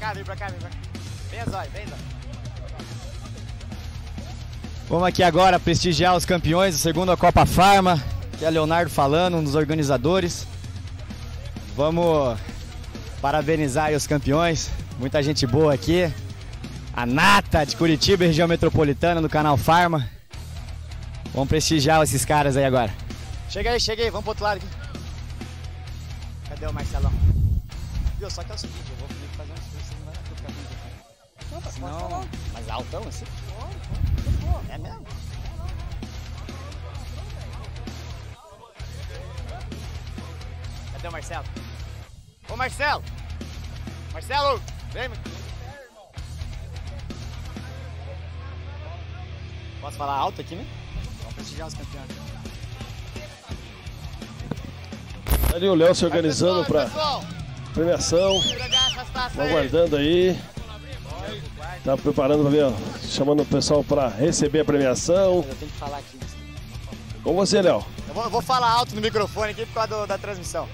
cá, vem pra cá, vem pra cá. Vem, Zói, vem, Zói. Vamos aqui agora prestigiar os campeões do segundo a Copa Farma, que é Leonardo falando, um dos organizadores. Vamos parabenizar os campeões, muita gente boa aqui. A Nata de Curitiba, região metropolitana, do canal Farma. Vamos prestigiar esses caras aí agora. Chega aí, chega aí, vamos pro outro lado aqui. Cadê o Marcelão? Viu, só que é o seguinte, Não, mas altão assim? É mesmo? Cadê o Marcelo? Ô Marcelo! Marcelo! Vem. Posso falar alto aqui, né? Vamos prestigiar os campeões. Ali o Léo se organizando para premiação, aí. aguardando aí. Tá preparando para ver, ó, chamando o pessoal para receber a premiação. Eu tenho que falar aqui. Com você, Léo. Eu vou, vou falar alto no microfone aqui por causa do- da transmissão.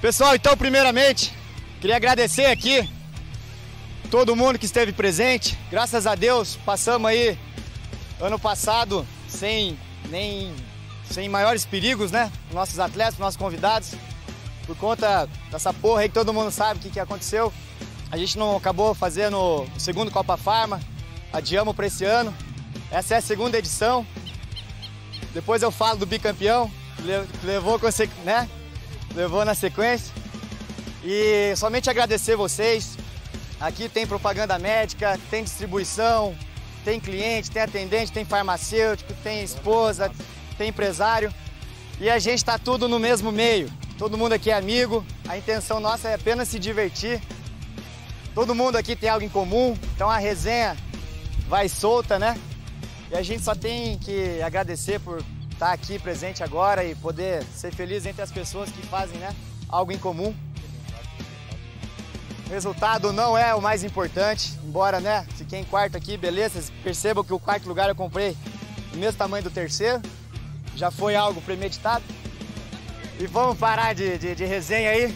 Pessoal, então, primeiramente, queria agradecer aqui todo mundo que esteve presente. Graças a Deus, passamos aí ano passado sem nem sem maiores perigos, né? Nossos atletas, nossos convidados. Por conta dessa porra aí que todo mundo sabe o que, que aconteceu. A gente não acabou fazendo o segundo Copa Farma. Adiamos para esse ano. Essa é a segunda edição. Depois eu falo do bicampeão, que le- que levou, né? levou na sequência. E somente agradecer vocês. Aqui tem propaganda médica, tem distribuição, tem cliente, tem atendente, tem farmacêutico, tem esposa, tem empresário. E a gente está tudo no mesmo meio. Todo mundo aqui é amigo. A intenção nossa é apenas se divertir. Todo mundo aqui tem algo em comum, então a resenha vai solta, né? E a gente só tem que agradecer por estar aqui presente agora e poder ser feliz entre as pessoas que fazem né, algo em comum. O resultado não é o mais importante, embora né, fiquei em quarto aqui, beleza. Percebam que o quarto lugar eu comprei do mesmo tamanho do terceiro. Já foi algo premeditado. E vamos parar de, de, de resenha aí.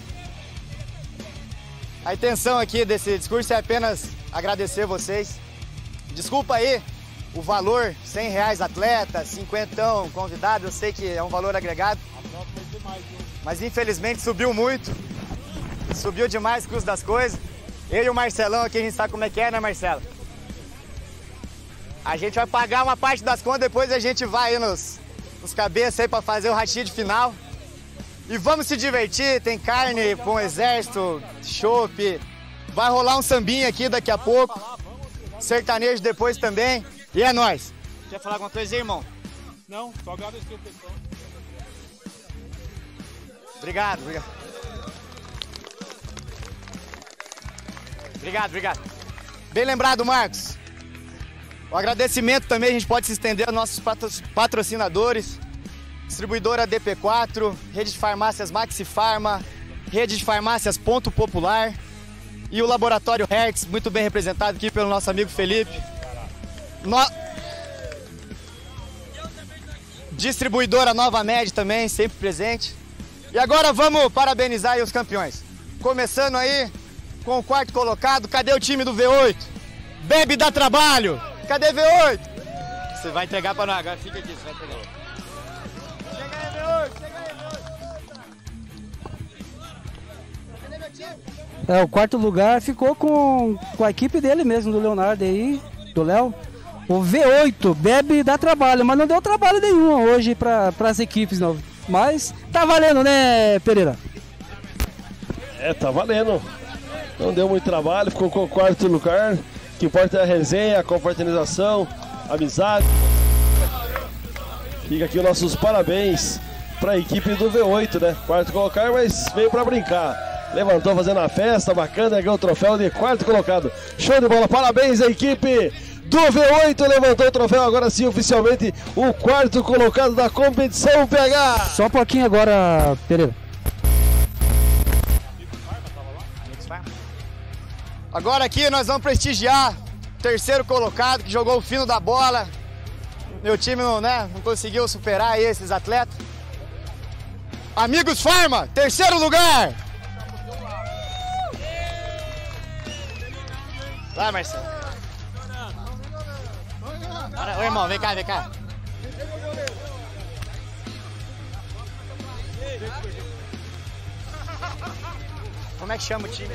A intenção aqui desse discurso é apenas agradecer vocês. Desculpa aí o valor, 100 reais atleta, 50 convidado, eu sei que é um valor agregado. Mas infelizmente subiu muito. Subiu demais o custo das coisas. Eu e o Marcelão aqui, a gente sabe como é que é, né Marcelo? A gente vai pagar uma parte das contas, depois a gente vai nos, nos cabeças aí pra fazer o de final. E vamos se divertir, tem carne com o exército, chopp. Vai rolar um sambinha aqui daqui a pouco. Sertanejo depois também. E é nóis. Quer falar alguma coisa aí, irmão? Não, só agradecer o pessoal. Obrigado, obrigado. Obrigado, obrigado. Bem lembrado, Marcos. O agradecimento também a gente pode se estender aos nossos patro- patrocinadores. Distribuidora DP4, Rede de Farmácias Maxi Farma, Rede de Farmácias Ponto Popular e o Laboratório Hertz, muito bem representado aqui pelo nosso amigo Felipe. No- Distribuidora Nova Med também, sempre presente. E agora vamos parabenizar os campeões. Começando aí com o quarto colocado, cadê o time do V8? Bebe dá trabalho! Cadê V8? Você vai entregar para nós, agora fica aqui, você vai entregar. É, o quarto lugar ficou com, com a equipe dele mesmo, do Leonardo aí, do Léo. O V8 bebe dá trabalho, mas não deu trabalho nenhum hoje para as equipes, não. Mas tá valendo, né, Pereira? É, tá valendo. Não deu muito trabalho, ficou com o quarto lugar. O que importa é a resenha, a confraternização, a amizade. Fica aqui os nossos parabéns para a equipe do V8, né? Quarto colocar, mas veio para brincar. Levantou fazendo a festa, bacana, ganhou o troféu de quarto colocado. Show de bola, parabéns à equipe do V8. Levantou o troféu, agora sim, oficialmente, o quarto colocado da competição PH. Só um pouquinho agora, Pereira. Agora aqui nós vamos prestigiar o terceiro colocado que jogou o fino da bola. Meu time não, né, não conseguiu superar esses atletas. Amigos Farma, terceiro lugar. Vai, Marcelo. Bora, Ô, irmão, vem cá, vem cá. Como é que chama o time?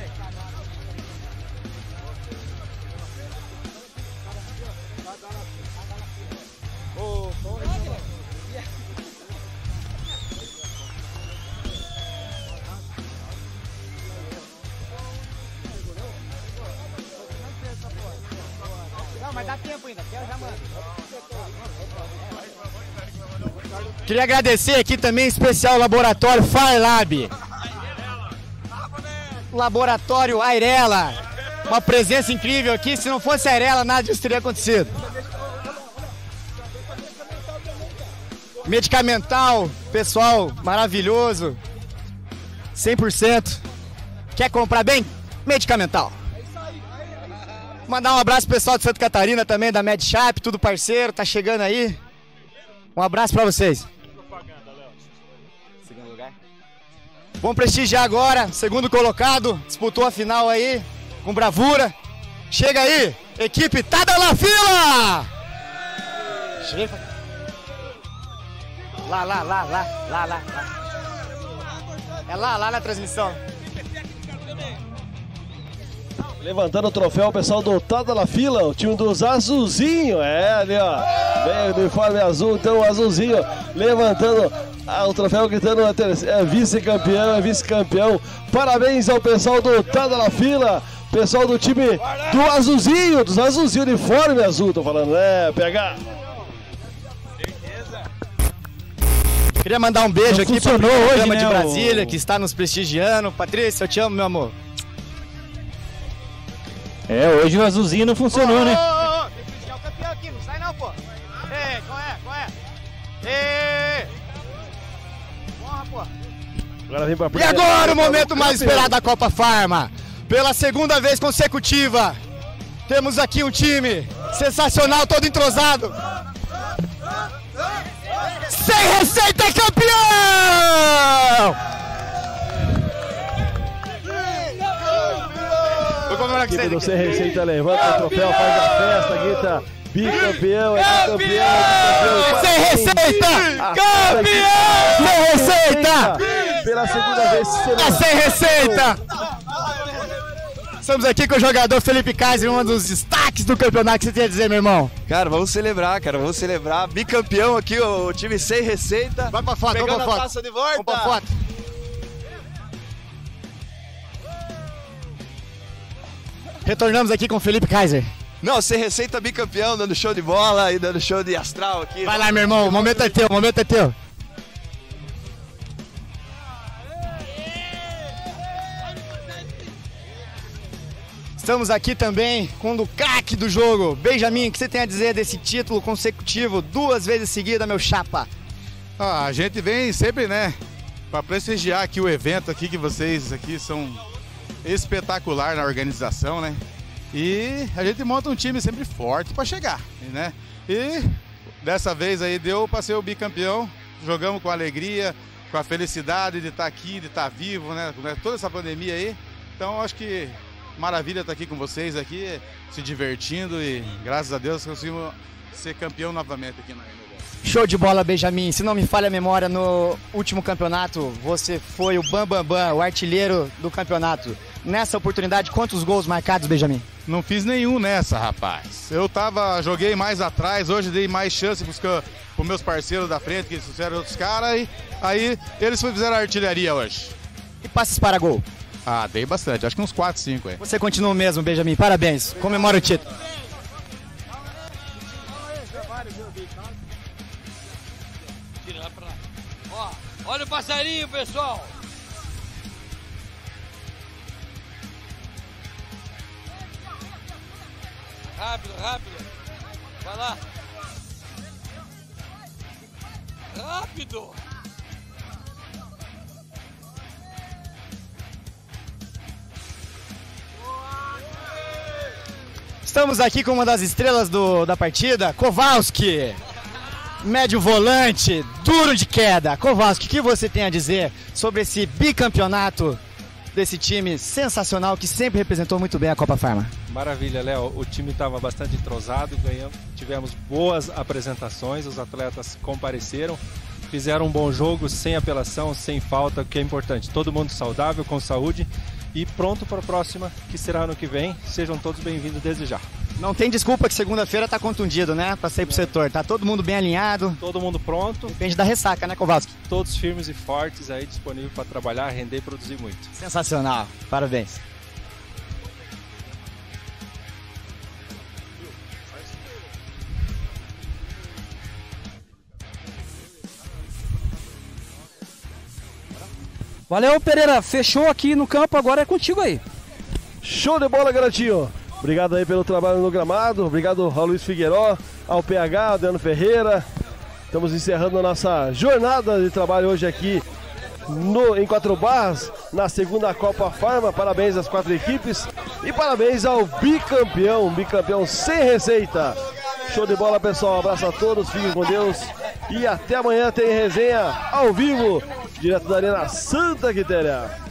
Mas dá tempo ainda, quero já mando. Queria agradecer aqui também especial laboratório Firelab. Laboratório Airela. Uma presença incrível aqui. Se não fosse a Airela, nada disso teria acontecido. Medicamental, pessoal maravilhoso. 100%. Quer comprar bem? Medicamental. Mandar um abraço pro pessoal de Santa Catarina também, da MedShop, tudo parceiro, tá chegando aí. Um abraço pra vocês. Segundo lugar. Vamos prestigiar agora, segundo colocado, disputou a final aí, com bravura. Chega aí, equipe Tada na fila! Chega. Lá, lá, lá, lá, lá, lá, lá. É lá, lá na transmissão. Levantando o troféu, o pessoal do Tada na Fila, o time dos Azulzinho. É, ali, ó. Vem do uniforme azul, então o Azulzinho levantando ah, o troféu, gritando é é vice-campeão, é vice-campeão. Parabéns ao pessoal do Tada na Fila, pessoal do time do Azulzinho, dos Azulzinho, uniforme azul, tô falando, né? PH. Queria mandar um beijo Não aqui para o funcionou hoje, programa né, de o- Brasília, que está nos prestigiando. Patrícia, eu te amo, meu amor. É, hoje o azulzinho não funcionou, né? Tem que prestigiar o campeão aqui, não sai não, pô. Ei, qual é, qual é? Ei! Porra, pô. Agora vem pra E agora o momento mais esperado da Copa Farma. Pela segunda vez consecutiva, temos aqui um time sensacional, todo entrosado. Sem receita é campeão! Vou comemorar com equipe vocês do aqui. Sem Receita levanta o troféu, faz a festa, grita bicampeão, é bicampeão, é Sem receita! Campeão! Sem receita! Pela segunda vez, É sem receita! Estamos aqui com o jogador Felipe Kaiser, um dos destaques do campeonato. O que você tem a dizer, meu irmão? Cara, vamos celebrar, cara, vamos celebrar. Bicampeão aqui, o time sem receita. Vai pra foto, Pegando vamos pra a foto. taça de volta. Vamos pra foto. Retornamos aqui com o Felipe Kaiser. Não, sem receita bicampeão, dando show de bola e dando show de astral aqui. Vai lá, meu irmão, o momento é teu, o momento é teu. Estamos aqui também com o craque do jogo, Benjamin. O que você tem a dizer desse título consecutivo, duas vezes seguida, meu chapa? Ah, a gente vem sempre, né, para prestigiar aqui o evento aqui que vocês aqui são espetacular na organização, né? E a gente monta um time sempre forte para chegar, né? E dessa vez aí deu para ser o bicampeão. Jogamos com alegria, com a felicidade de estar aqui, de estar vivo, né? Toda essa pandemia aí. Então acho que maravilha estar aqui com vocês aqui, se divertindo e graças a Deus conseguimos ser campeão novamente aqui na NBL. Show de bola, Benjamin. Se não me falha a memória, no último campeonato você foi o Bam Bam Bam, o artilheiro do campeonato. Nessa oportunidade, quantos gols marcados, Benjamin? Não fiz nenhum nessa, rapaz. Eu tava, joguei mais atrás, hoje dei mais chance pros, ca- pros meus parceiros da frente, que fizeram outros caras, e aí eles fizeram a artilharia hoje. E passes para gol? Ah, dei bastante, acho que uns 4, 5 aí. Você continua o mesmo, Benjamin. Parabéns. Comemora o título. Olha o passarinho, pessoal. Rápido, rápido. Vai lá. Rápido. Estamos aqui com uma das estrelas do- da partida, Kowalski. Médio volante, duro de queda. Kowalski, o que você tem a dizer sobre esse bicampeonato desse time sensacional que sempre representou muito bem a Copa Farma? Maravilha, Léo. O time estava bastante entrosado, ganhamos, tivemos boas apresentações, os atletas compareceram, fizeram um bom jogo, sem apelação, sem falta, o que é importante. Todo mundo saudável, com saúde e pronto para a próxima, que será ano que vem. Sejam todos bem-vindos desde já. Não tem desculpa que segunda-feira tá contundido, né? Pra sair pro setor. Tá todo mundo bem alinhado. Todo mundo pronto. Depende da ressaca, né, Kowalski? Todos firmes e fortes aí, disponíveis para trabalhar, render e produzir muito. Sensacional. Parabéns. Valeu, Pereira. Fechou aqui no campo, agora é contigo aí. Show de bola, garotinho. Obrigado aí pelo trabalho no gramado. Obrigado ao Luiz Figueiró, ao PH, ao Adriano Ferreira. Estamos encerrando a nossa jornada de trabalho hoje aqui no, em Quatro Barras, na segunda Copa Farma. Parabéns às quatro equipes e parabéns ao bicampeão, bicampeão sem receita. Show de bola, pessoal. Abraço a todos, fiquem com Deus. E até amanhã tem resenha ao vivo, direto da Arena Santa Quitéria.